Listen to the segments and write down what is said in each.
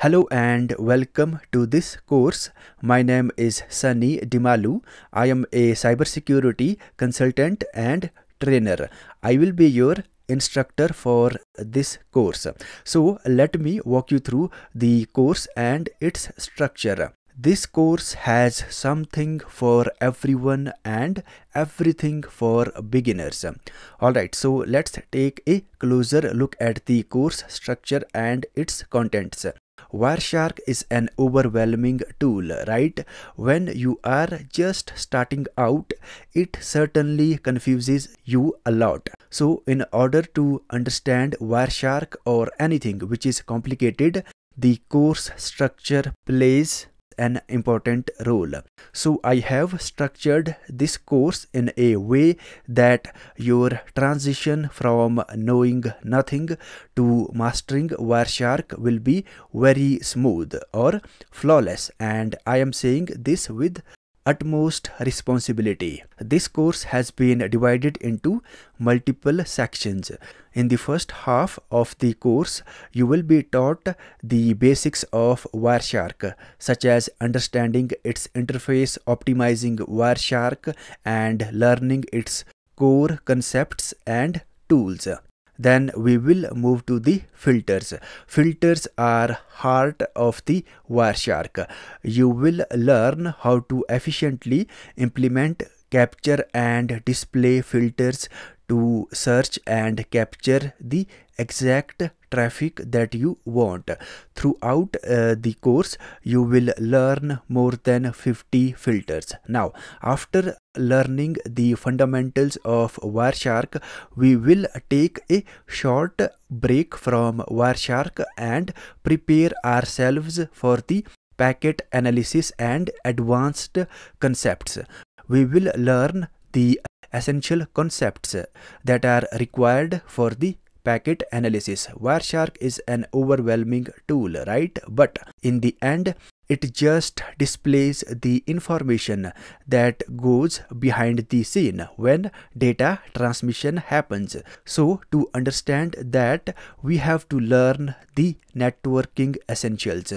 Hello and welcome to this course. My name is Sunny Dimalu. I am a cybersecurity consultant and trainer. I will be your instructor for this course. So let me walk you through the course and its structure. This course has something for everyone and everything for beginners. Alright, so let's take a closer look at the course structure and its contents. Wireshark is an overwhelming tool, right? When you are just starting out, it certainly confuses you a lot. So, in order to understand Wireshark or anything which is complicated, the course structure plays an important role. So I have structured this course in a way that your transition from knowing nothing to mastering Wireshark will be very smooth or flawless and I am saying this with utmost responsibility. This course has been divided into multiple sections. In the first half of the course, you will be taught the basics of Wireshark, such as understanding its interface, optimizing Wireshark, and learning its core concepts and tools then we will move to the filters. Filters are heart of the wireshark you will learn how to efficiently implement capture and display filters to search and capture the exact traffic that you want. Throughout uh, the course, you will learn more than 50 filters. Now, after learning the fundamentals of Wireshark, we will take a short break from Wireshark and prepare ourselves for the packet analysis and advanced concepts. We will learn the essential concepts that are required for the packet analysis. Wireshark is an overwhelming tool, right? But in the end, it just displays the information that goes behind the scene when data transmission happens. So to understand that we have to learn the networking essentials.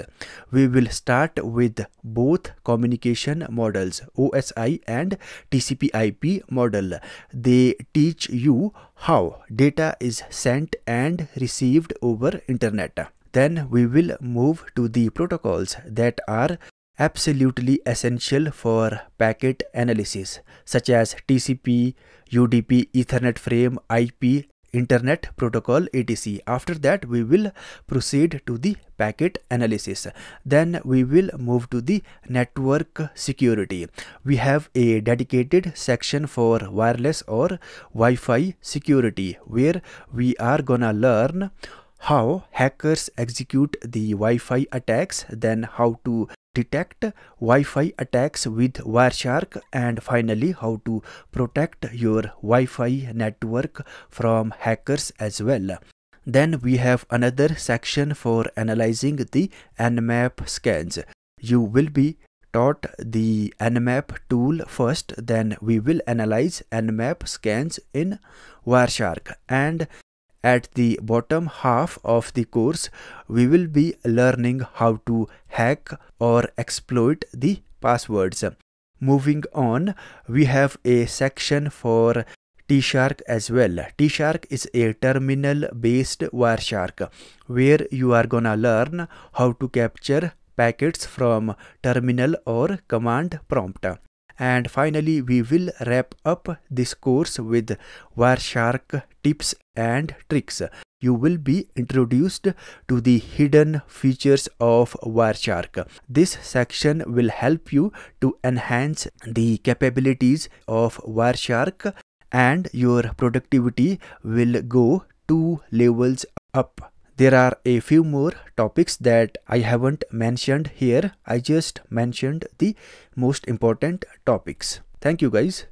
We will start with both communication models OSI and TCP IP model. They teach you how data is sent and received over internet. Then we will move to the protocols that are absolutely essential for packet analysis such as TCP, UDP, Ethernet frame, IP, Internet Protocol etc. After that we will proceed to the packet analysis. Then we will move to the network security. We have a dedicated section for wireless or Wi-Fi security where we are gonna learn how hackers execute the Wi-Fi attacks, then how to detect Wi-Fi attacks with Wireshark and finally how to protect your Wi-Fi network from hackers as well. Then we have another section for analyzing the Nmap scans. You will be taught the Nmap tool first, then we will analyze Nmap scans in Wireshark and at the bottom half of the course, we will be learning how to hack or exploit the passwords. Moving on, we have a section for T-Shark as well. T-Shark is a terminal based Wireshark where you are gonna learn how to capture packets from terminal or command prompt. And finally, we will wrap up this course with Wireshark tips and tricks. You will be introduced to the hidden features of Wireshark. This section will help you to enhance the capabilities of Wireshark and your productivity will go two levels up. There are a few more topics that I haven't mentioned here. I just mentioned the most important topics. Thank you guys.